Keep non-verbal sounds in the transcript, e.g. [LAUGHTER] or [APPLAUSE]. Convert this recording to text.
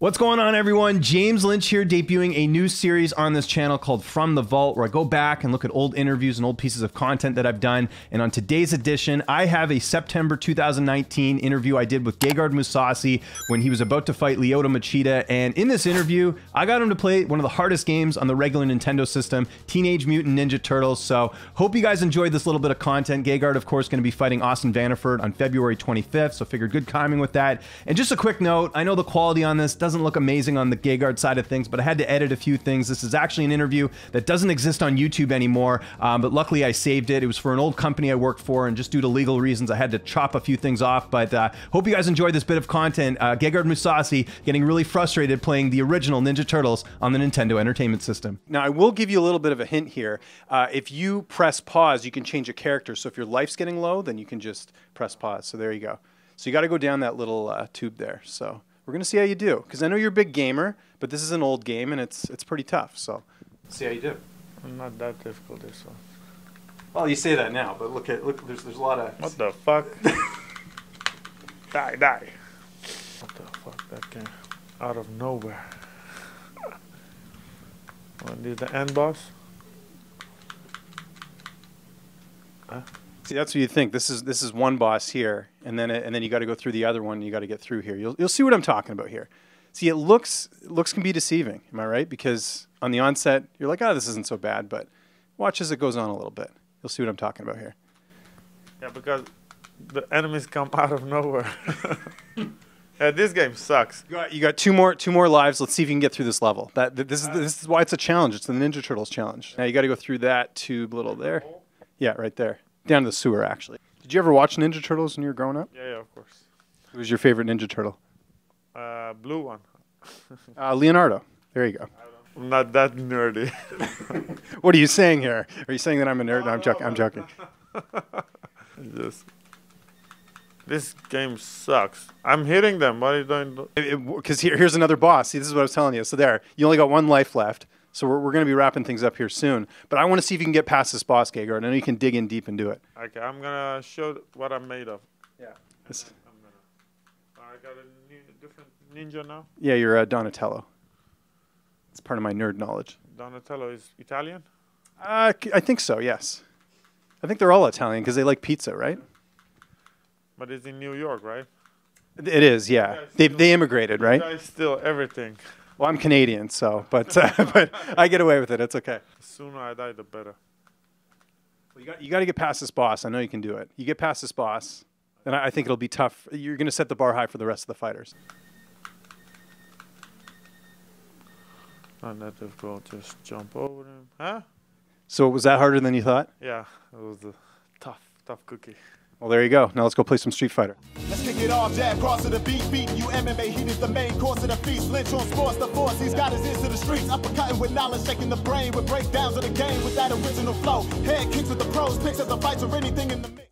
What's going on, everyone? James Lynch here, debuting a new series on this channel called From the Vault, where I go back and look at old interviews and old pieces of content that I've done. And on today's edition, I have a September 2019 interview I did with Gegard Mousasi when he was about to fight Lyoto Machida. And in this interview, I got him to play one of the hardest games on the regular Nintendo system, Teenage Mutant Ninja Turtles. So, hope you guys enjoyed this little bit of content. Gegard, of course, going to be fighting Austin Vanderford on February 25th, so figured good timing with that. And just a quick note I know the quality on this look amazing on the Gegard side of things, but I had to edit a few things. This is actually an interview that doesn't exist on YouTube anymore, um, but luckily I saved it. It was for an old company I worked for, and just due to legal reasons, I had to chop a few things off. But uh, hope you guys enjoyed this bit of content. Uh, Gegard Mousasi getting really frustrated playing the original Ninja Turtles on the Nintendo Entertainment System. Now, I will give you a little bit of a hint here. Uh, if you press pause, you can change a character. So if your life's getting low, then you can just press pause. So there you go. So you got to go down that little uh, tube there. So we're gonna see how you do because I know you're a big gamer, but this is an old game and it's it's pretty tough. So see how you do. I'm not that difficult eh, this one. Well, you say that now, but look at look. There's there's a lot of. What the fuck? [LAUGHS] die, die. What the fuck? That came out of nowhere. Want to do the end boss? Huh? See, that's what you think. This is this is one boss here, and then it, and then you got to go through the other one. And you got to get through here. You'll you'll see what I'm talking about here. See, it looks looks can be deceiving. Am I right? Because on the onset, you're like, oh, this isn't so bad, but watch as it goes on a little bit. You'll see what I'm talking about here. Yeah, because the enemies come [LAUGHS] out of nowhere. [LAUGHS] yeah, this game sucks. You got, you got two more two more lives. Let's see if you can get through this level. That this is this is why it's a challenge. It's the Ninja Turtles challenge. Now you got to go through that tube little there. Yeah, right there. Down to the sewer actually. Did you ever watch Ninja Turtles when you were growing up? Yeah, yeah, of course. Who was your favorite Ninja Turtle? Uh, blue one. [LAUGHS] Uh, Leonardo. There you go. I'm not that nerdy. [LAUGHS] What are you saying here? Are you saying that I'm a nerd? No, I'm joking. I'm joking. [LAUGHS] Just this game sucks. I'm hitting them. What are you doing? Because here, here's another boss. See, this is what I was telling you. So there, you only got one life left. So we're, we're going to be wrapping things up here soon. But I want to see if you can get past this boss, Gegard. I know you can dig in deep and do it. Okay, I'm gonna show what I'm made of. Yeah. I'm gonna. I got a new, different ninja now. Yeah, you're uh, Donatello. It's part of my nerd knowledge. Donatello is Italian. Uh, I think so. Yes. I think they're all Italian because they like pizza, right? But it's in New York, right? It is. Yeah. They they immigrated, right? Steal everything. Well, I'm Canadian, so but uh, [LAUGHS] but I get away with it. It's okay. The sooner I die, the better. Well, you got you got to get past this boss. I know you can do it. You get past this boss, and I, I think it'll be tough. You're going to set the bar high for the rest of the fighters. Not that difficult. Just jump over them. Huh? So was that harder than you thought? Yeah, it was a tough, tough cookie. Well, there you go. Now let's go play some Street Fighter. Let's kick it off, cross the beat, you MMA, heat is the main course of the feast. Lynch on sports, the force, he's got his ears to the streets. Uppercutting with knowledge, shaking the brain with breakdowns of the game with that original flow. Head kicks with the pros, picks of the fights or anything in the mix.